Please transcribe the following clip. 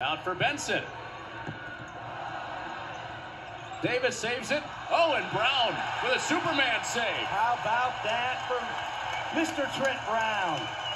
Out for Benson. Davis saves it. Owen Brown with a Superman save. How about that for Mr. Trent Brown?